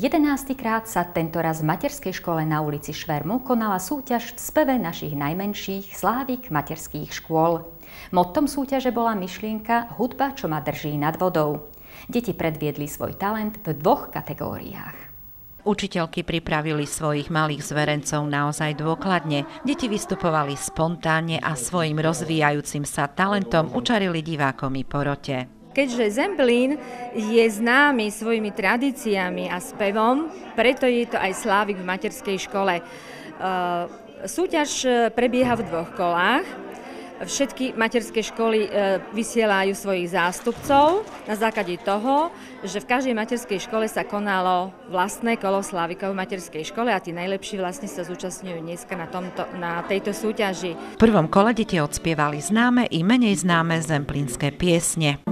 11. krát sa tentoraz v materskej škole na ulici Švermu konala súťaž v speve našich najmenších Slávik materských škôl. Mottom súťaže bola myšlienka Hudba, čo ma drží nad vodou. Deti predviedli svoj talent v dvoch kategóriách. Učiteľky pripravili svojich malých zverencov naozaj dôkladne. Deti vystupovali spontánne a svojim rozvíjajúcim sa talentom učarili divákom i porote. Keďže Zemplín je známy svojimi tradíciami a spevom, preto je to aj Slávik v materskej škole. E, súťaž prebieha v dvoch kolách. Všetky materské školy e, vysielajú svojich zástupcov na základe toho, že v každej materskej škole sa konalo vlastné kolo Slávikov v materskej škole a tí najlepší vlastne sa zúčastňujú dneska na, tomto, na tejto súťaži. V prvom kole deti odspievali známe i menej známe zemplínske piesne.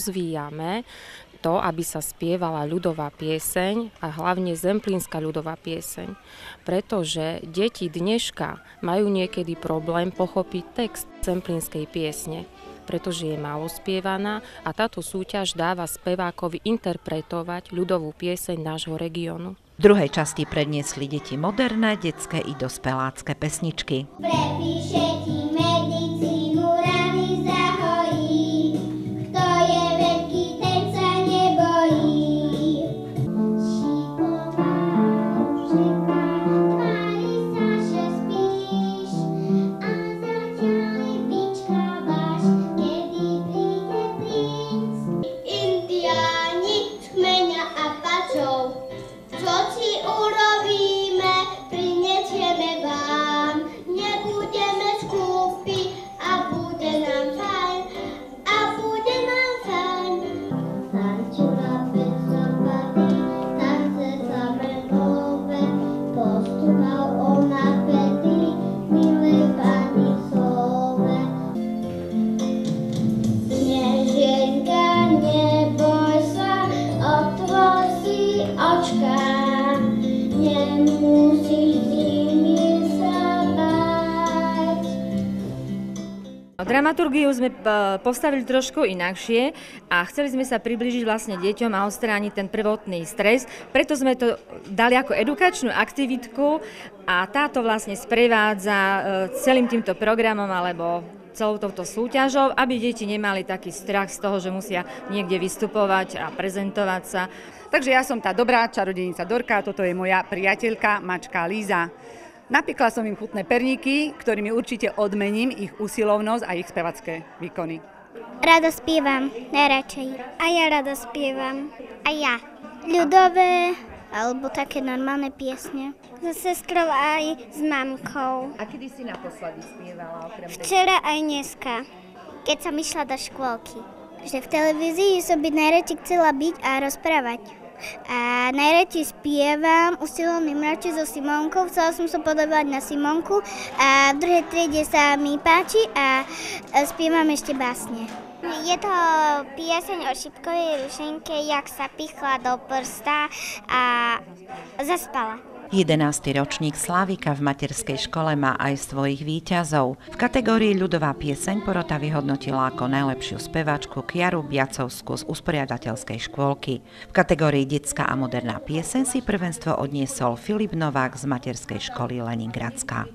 Rozvíjame to, aby sa spievala ľudová pieseň a hlavne zemplínska ľudová pieseň. Pretože deti dneška majú niekedy problém pochopiť text zemplínskej piesne pretože je málo spievaná a táto súťaž dáva spevákovi interpretovať ľudovú pieseň nášho regiónu. V druhej časti predniesli deti moderné, detské i dospelácké pesničky. Prepíše Dramaturgiu sme e, postavili trošku inakšie a chceli sme sa približiť vlastne deťom a odstrániť ten prvotný stres, preto sme to dali ako edukačnú aktivitku a táto vlastne sprevádza e, celým týmto programom alebo celou touto súťažou, aby deti nemali taký strach z toho, že musia niekde vystupovať a prezentovať sa. Takže ja som tá dobrá čarodenica Dorka, toto je moja priateľka, mačka Líza. Napekla som im chutné perníky, ktorými určite odmením ich usilovnosť a ich spevacké výkony. Rada spievam, najradšej. A ja rada spievam. A ja. Ľudové, alebo také normálne piesne. So sestrou aj s mamkou. A kedy si naposledy spievala? Okrem Včera aj dneska, keď som išla do škôlky. Že v televízii som by najradšej chcela byť a rozprávať. A najradšej spievam usilovný mrači so Simonkou. Chcela som sa podobať na Simonku a v druhej triede sa mi páči a spievam ešte básne. Je to pieseň o šipkovej rušenke, jak sa pichla do prsta a zaspala. 11. ročník Slávika v materskej škole má aj svojich výťazov. V kategórii ľudová pieseň porota vyhodnotila ako najlepšiu speváčku Kiaru Biacovskú z usporiadateľskej škôlky. V kategórii detská a moderná pieseň si prvenstvo odniesol Filip Novák z materskej školy Leningradská.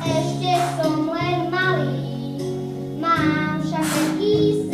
Ešte som len malý, mám však taký